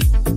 Thank